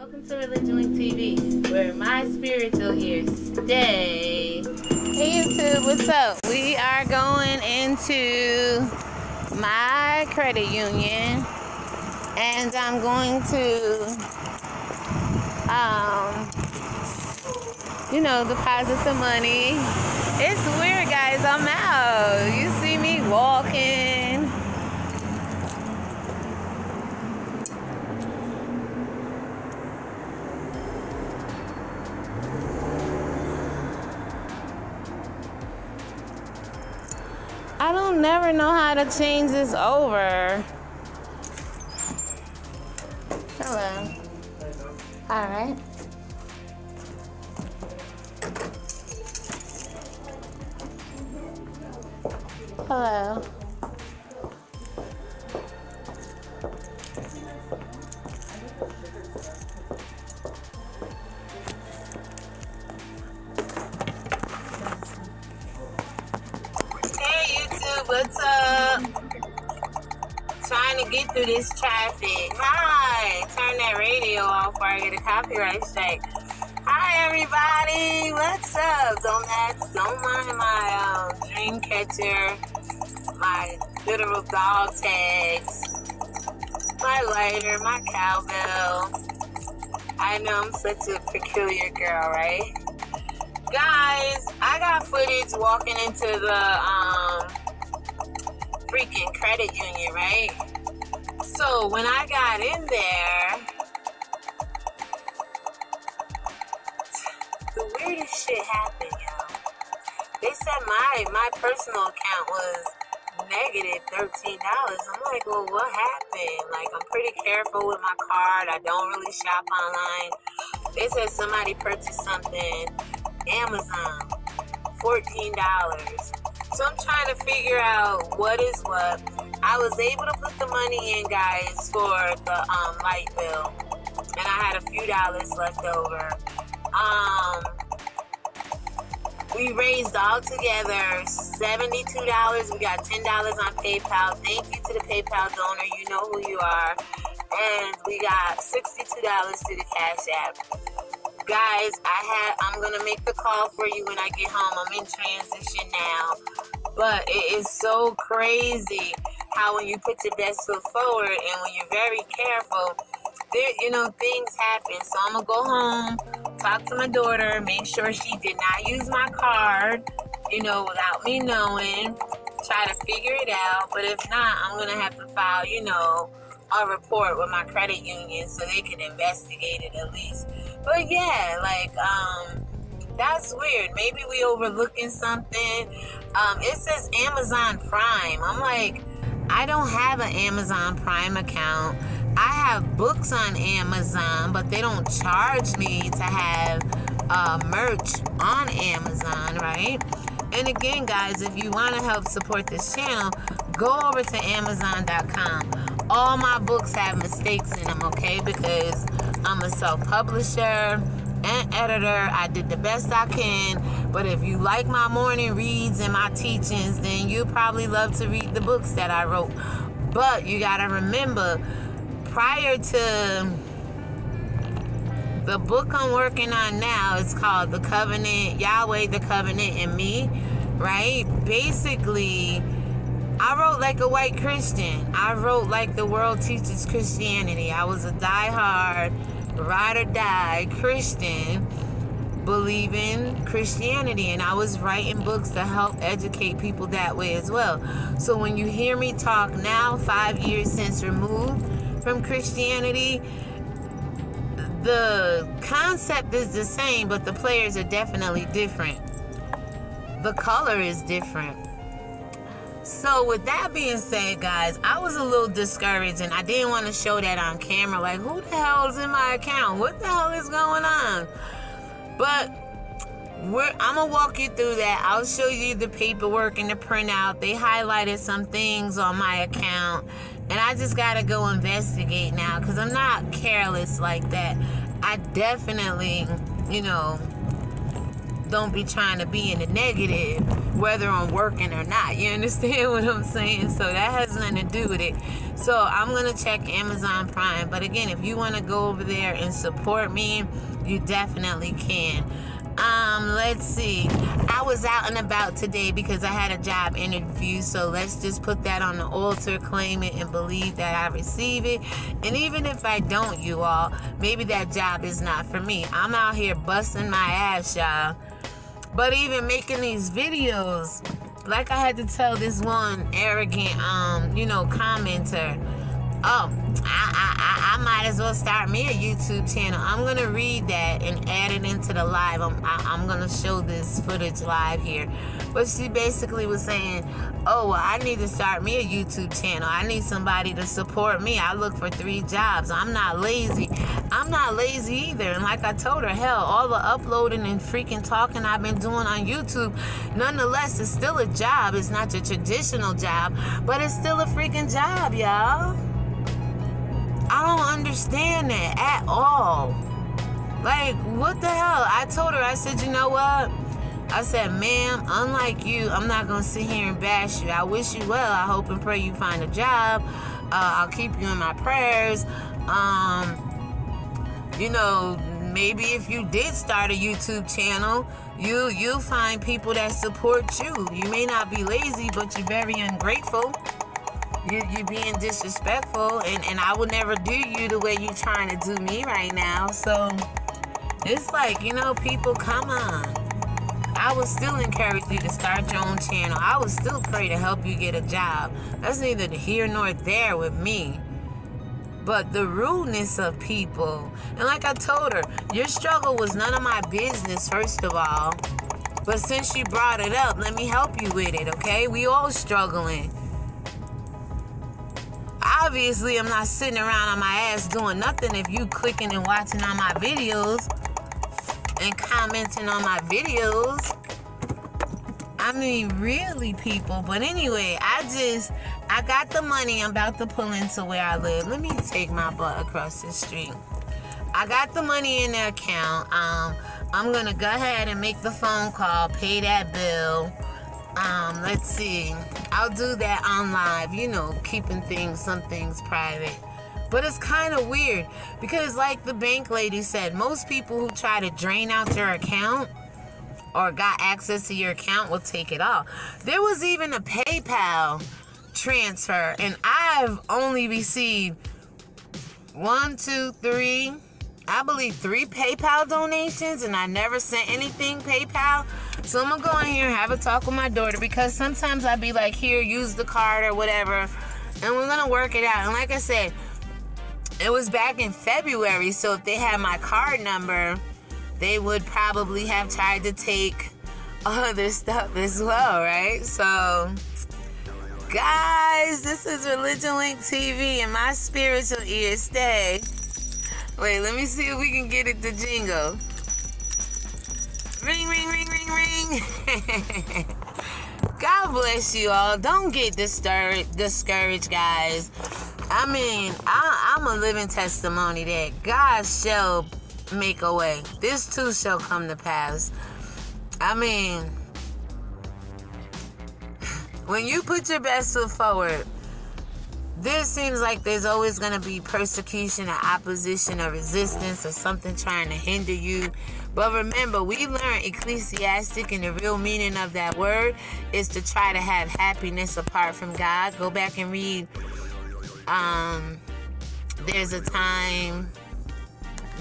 Welcome to Religion Winked TV, where my spiritual ears stay. Hey YouTube, what's up? We are going into my credit union, and I'm going to, um, you know, deposit some money. It's weird, guys. I'm out. You see me walking. I don't never know how to change this over. Hello. All right. Hello. Traffic. Hi, turn that radio off before I get a copyright strike. Hi everybody, what's up? Don't ask, don't mind my um, dream catcher, my literal dog tags, my lighter, my cowbell. I know I'm such a peculiar girl, right? Guys, I got footage walking into the um freaking credit union, right? So when I got in there, the weirdest shit happened, yo. They said my my personal account was negative thirteen dollars. I'm like, well, what happened? Like, I'm pretty careful with my card. I don't really shop online. They said somebody purchased something Amazon, $14. So I'm trying to figure out what is what. I was able to put the money in, guys, for the um, light bill. And I had a few dollars left over. Um, we raised all together $72. We got $10 on PayPal. Thank you to the PayPal donor. You know who you are. And we got $62 to the Cash App guys i had i'm gonna make the call for you when i get home i'm in transition now but it is so crazy how when you put your best foot forward and when you're very careful there you know things happen so i'm gonna go home talk to my daughter make sure she did not use my card you know without me knowing try to figure it out but if not i'm gonna have to file you know a report with my credit union so they can investigate it at least. But yeah, like um that's weird. Maybe we overlooking something. Um it says Amazon Prime. I'm like I don't have an Amazon Prime account. I have books on Amazon, but they don't charge me to have uh, merch on Amazon, right? And again, guys, if you want to help support this channel, go over to Amazon.com. All my books have mistakes in them, okay? Because I'm a self publisher and editor. I did the best I can. But if you like my morning reads and my teachings, then you probably love to read the books that I wrote. But you got to remember, prior to the book I'm working on now it's called The Covenant, Yahweh, the Covenant, and Me, right? Basically, I wrote like a white Christian. I wrote like the world teaches Christianity. I was a die-hard, ride or die Christian believing Christianity and I was writing books to help educate people that way as well. So when you hear me talk now, five years since removed from Christianity, the concept is the same, but the players are definitely different. The color is different. So with that being said, guys, I was a little discouraged and I didn't want to show that on camera. Like, who the hell is in my account? What the hell is going on? But we're, I'm gonna walk you through that. I'll show you the paperwork and the printout. They highlighted some things on my account, and I just gotta go investigate now because I'm not careless like that. I definitely, you know, don't be trying to be in the negative, whether I'm working or not. You understand what I'm saying? So that has nothing to do with it. So I'm gonna check Amazon Prime. But again, if you want to go over there and support me, you definitely can. Um, let's see. I was out and about today because I had a job interview, so let's just put that on the altar, claim it, and believe that I receive it. And even if I don't, you all, maybe that job is not for me. I'm out here busting my ass, y'all. But even making these videos, like I had to tell this one arrogant, um, you know, commenter Oh, I, I, I, might as well start me a YouTube channel. I'm gonna read that and add it into the live. I'm, I, I'm gonna show this footage live here. But she basically was saying, "Oh, well, I need to start me a YouTube channel. I need somebody to support me. I look for three jobs. I'm not lazy. I'm not lazy either. And like I told her, hell, all the uploading and freaking talking I've been doing on YouTube, nonetheless, it's still a job. It's not your traditional job, but it's still a freaking job, y'all." I don't understand that at all. Like, what the hell? I told her, I said, you know what? I said, ma'am, unlike you, I'm not going to sit here and bash you. I wish you well. I hope and pray you find a job. Uh, I'll keep you in my prayers. Um, you know, maybe if you did start a YouTube channel, you you find people that support you. You may not be lazy, but you're very ungrateful you you being disrespectful and and I would never do you the way you trying to do me right now. So it's like, you know, people come on. I would still encourage you to start your own channel. I would still pray to help you get a job. That's neither here nor there with me. But the rudeness of people, and like I told her, your struggle was none of my business, first of all. But since you brought it up, let me help you with it, okay? We all struggling obviously I'm not sitting around on my ass doing nothing if you clicking and watching on my videos and commenting on my videos. I mean, really, people. But anyway, I just, I got the money. I'm about to pull into where I live. Let me take my butt across the street. I got the money in the account. Um, I'm gonna go ahead and make the phone call, pay that bill. Um, let's see. I'll do that on live, you know, keeping things, some things private. But it's kind of weird because, like the bank lady said, most people who try to drain out your account or got access to your account will take it off. There was even a PayPal transfer, and I've only received one, two, three, I believe three PayPal donations, and I never sent anything PayPal. So I'm gonna go in here and have a talk with my daughter because sometimes I'd be like, here, use the card or whatever, and we're gonna work it out. And like I said, it was back in February, so if they had my card number, they would probably have tried to take other stuff as well, right? So, guys, this is Religion Winked TV, and my spiritual ears stay. Wait, let me see if we can get it to jingle. Ring, ring, ring, ring, ring. God bless you all. Don't get discouraged, discouraged guys. I mean, I, I'm a living testimony that God shall make a way. This too shall come to pass. I mean, when you put your best foot forward, this seems like there's always going to be persecution or opposition or resistance or something trying to hinder you. But remember, we learned ecclesiastic and the real meaning of that word is to try to have happiness apart from God. Go back and read. Um, there's a time.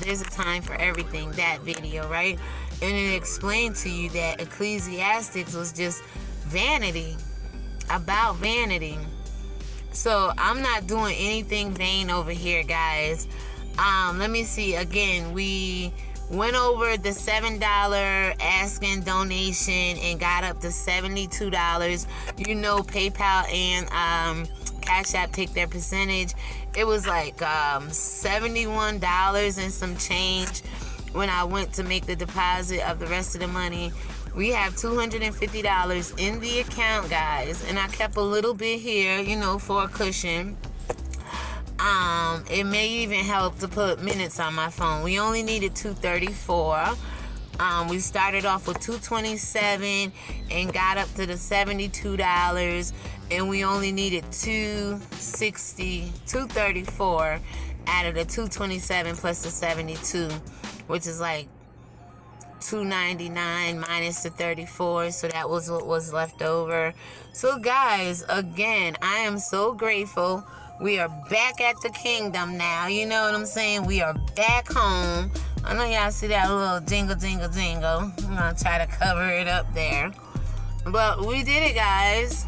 There's a time for everything. That video, right? And it explained to you that Ecclesiastes was just vanity, about vanity so I'm not doing anything vain over here, guys. Um, let me see. Again, we went over the $7 asking donation and got up to $72. You know, PayPal and um, Cash App take their percentage. It was like um, $71 and some change when I went to make the deposit of the rest of the money. We have $250 in the account, guys. And I kept a little bit here, you know, for a cushion. Um, it may even help to put minutes on my phone. We only needed 234. Um, we started off with 227 and got up to the $72 and we only needed 260 234 out of the 227 plus the 72 which is like 299 minus the 34 so that was what was left over so guys again i am so grateful we are back at the kingdom now you know what i'm saying we are back home i know y'all see that little jingle jingle jingle i'm gonna try to cover it up there but we did it guys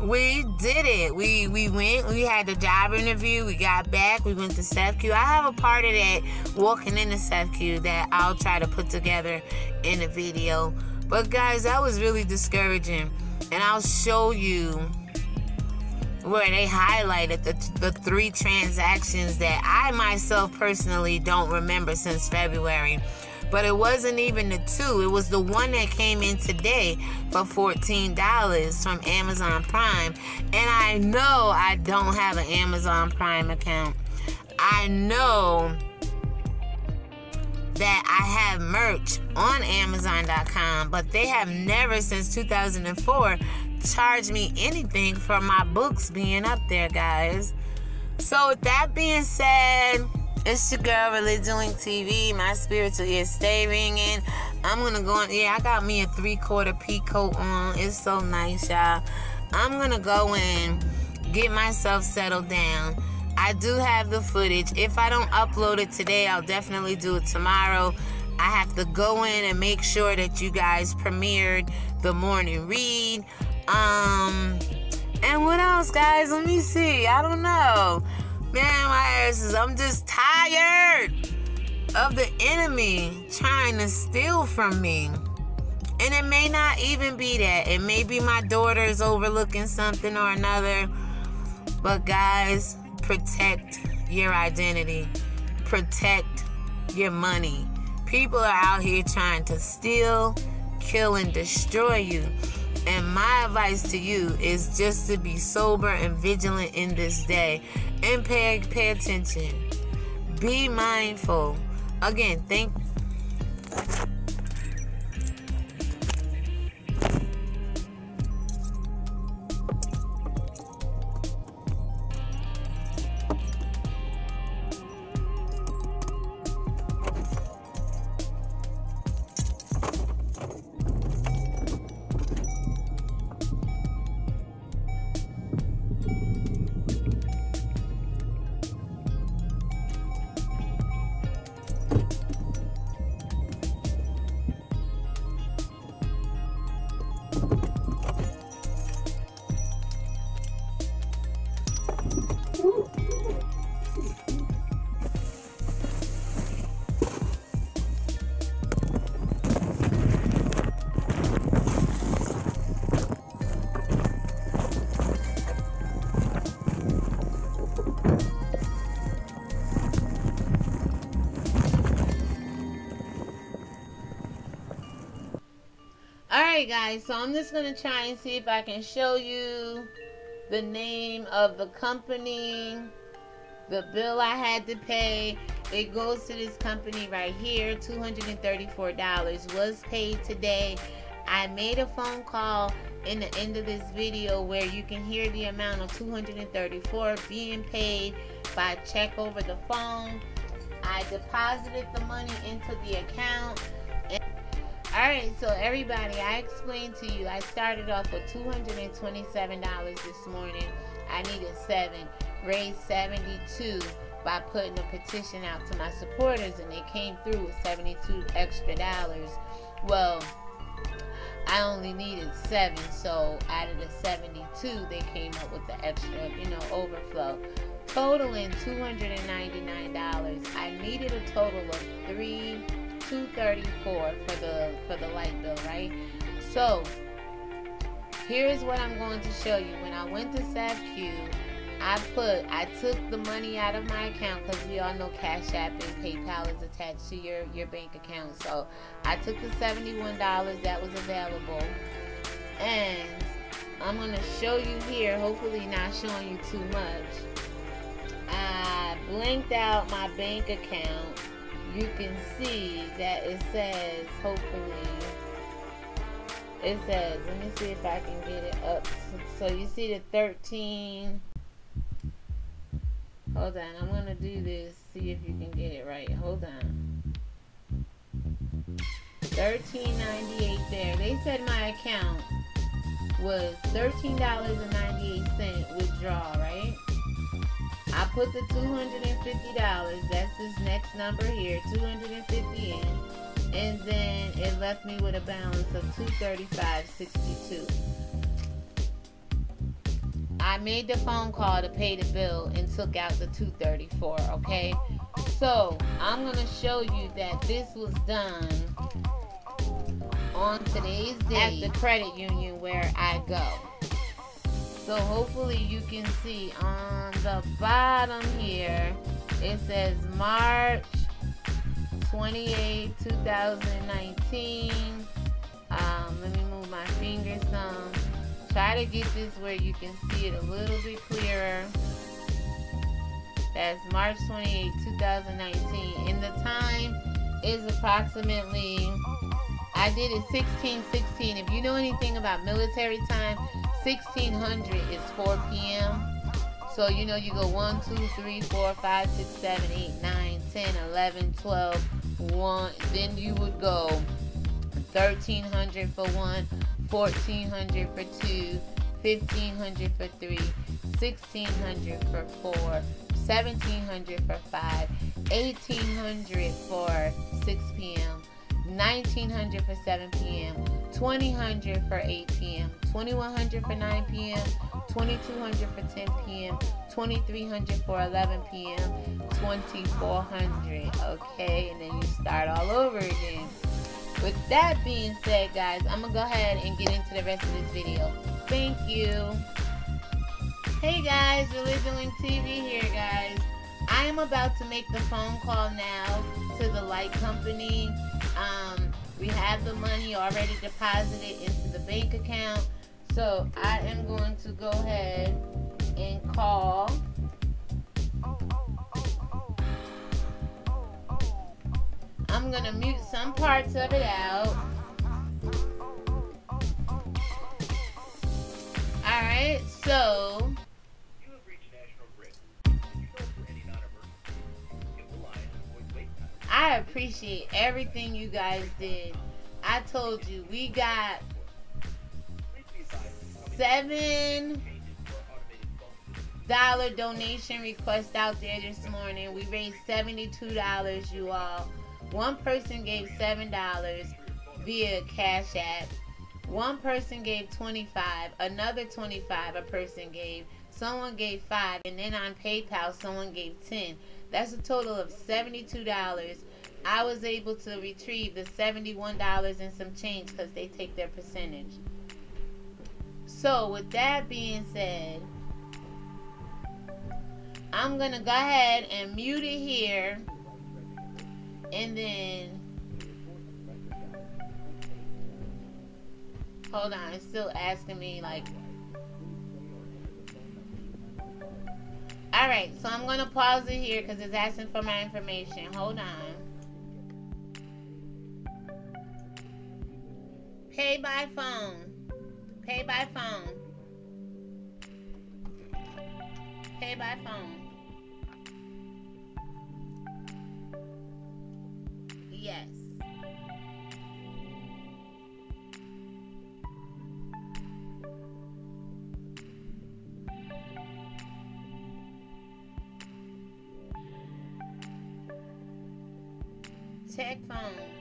we did it. We we went. We had the job interview. We got back. We went to SEFCU. I have a part of that walking into SEFCU that I'll try to put together in a video. But guys, that was really discouraging, and I'll show you where they highlighted the, the three transactions that I myself personally don't remember since February. But it wasn't even the two. It was the one that came in today for $14 from Amazon Prime. And I know I don't have an Amazon Prime account. I know that I have merch on Amazon.com, but they have never since 2004 charged me anything for my books being up there, guys. So, with that being said, it's your girl, Religion TV. My spiritual ears stay ringing. I'm gonna go on. Yeah, I got me a three quarter pea coat on. It's so nice, y'all. I'm gonna go in, get myself settled down. I do have the footage. If I don't upload it today, I'll definitely do it tomorrow. I have to go in and make sure that you guys premiered the morning read. Um, and what else, guys? Let me see. I don't know. Man, my ass is, I'm just tired of the enemy trying to steal from me. And it may not even be that. It may be my daughter is overlooking something or another. But guys, protect your identity. Protect your money. People are out here trying to steal, kill, and destroy you. And my advice to you is just to be sober and vigilant in this day and pay, pay attention. Be mindful. Again, thank Alright guys, so I'm just going to try and see if I can show you the name of the company, the bill I had to pay. It goes to this company right here, $234 was paid today. I made a phone call in the end of this video where you can hear the amount of 234 being paid by check over the phone. I deposited the money into the account Alright, so everybody, I explained to you, I started off with $227 this morning. I needed seven, raised 72 by putting a petition out to my supporters, and they came through with 72 extra dollars. Well, I only needed seven, so out of the 72, they came up with the extra, you know, overflow. Totaling $299. I needed a total of three 234 for the for the light bill, right? So here's what I'm going to show you. When I went to SEFCU, I put I took the money out of my account because we all know Cash App and PayPal is attached to your your bank account. So I took the $71 that was available, and I'm gonna show you here. Hopefully, not showing you too much. I blanked out my bank account you can see that it says, hopefully, it says, let me see if I can get it up. So you see the 13. Hold on, I'm going to do this, see if you can get it right. Hold on. 13.98 there. They said my account was $13.98 withdrawal, right? I put the $250, that's this next number here, 250 in, and then it left me with a balance of 235.62. I made the phone call to pay the bill and took out the 234, okay? So, I'm going to show you that this was done on today's day at the credit union where I go. So hopefully you can see on the bottom here, it says March 28, 2019. Um, let me move my finger some. Try to get this where you can see it a little bit clearer. That's March 28, 2019. And the time is approximately, I did it 1616. If you know anything about military time, 1600 is 4 p.m. So, you know, you go 1, 2, 3, 4, 5, 6, 7, 8, 9, 10, 11, 12, 1. Then you would go 1300 for 1, 1400 for 2, 1500 for 3, 1600 for 4, 1700 for 5, 1800 for 6 p.m., 1900 for 7 p.m., 2000 for 8 p.m., 2100 for 9 p.m., 2200 for 10 p.m., 2300 for 11 p.m., 2400. Okay, and then you start all over again. With that being said, guys, I'm gonna go ahead and get into the rest of this video. Thank you. Hey guys, Religion Winked TV here, guys. I am about to make the phone call now to the light company. Um, we have the money already deposited into the bank account. So I am going to go ahead and call. I'm going to mute some parts of it out. Alright, so I appreciate everything you guys did. I told you we got seven dollar donation request out there this morning. We raised seventy-two dollars, you all. One person gave seven dollars via Cash App. One person gave 25, another 25 a person gave, someone gave 5, and then on PayPal someone gave 10. That's a total of $72. I was able to retrieve the $71 and some change because they take their percentage. So, with that being said, I'm going to go ahead and mute it here. And then, hold on, it's still asking me like, Alright, so I'm going to pause it here because it's asking for my information. Hold on. Pay by phone. Pay by phone. Pay by phone. Yes. Check phone.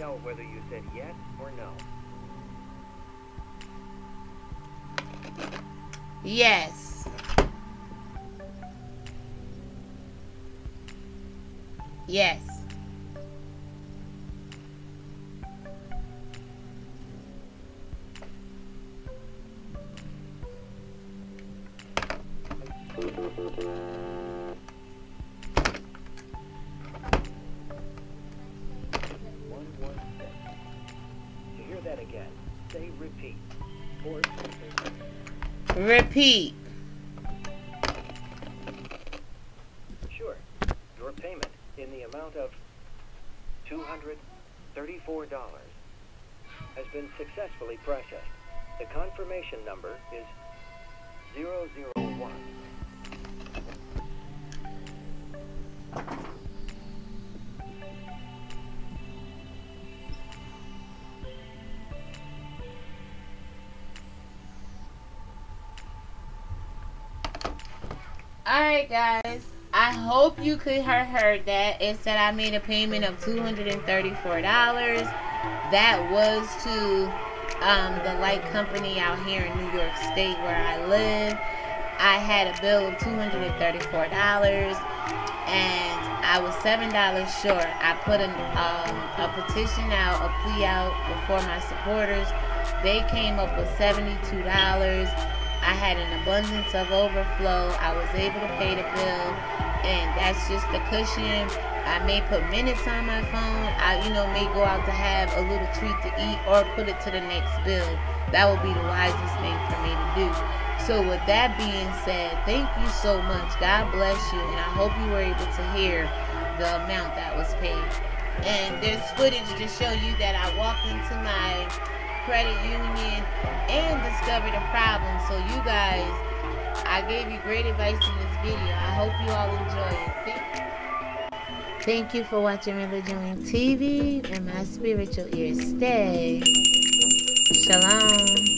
Tell whether you said yes or no. Yes. Yes. Sure. Your payment in the amount of $234 has been successfully processed. The confirmation number is 001. Alright guys. I hope you could have heard that. It said I made a payment of $234. That was to um, the light company out here in New York State where I live. I had a bill of $234 and I was $7 short. I put an, um, a petition out, a plea out before my supporters. They came up with $72. I had an abundance of overflow. I was able to pay the bill, and that's just the cushion. I may put minutes on my phone. I, you know, may go out to have a little treat to eat or put it to the next bill. That would be the wisest thing for me to do. So, with that being said, thank you so much. God bless you, and I hope you were able to hear the amount that was paid. And there's footage to show you that I walked into my credit union and discover the problem. So you guys, I gave you great advice in this video. I hope you all enjoy it. Thank, Thank you for watching Religion TV and my spiritual ears stay. Shalom.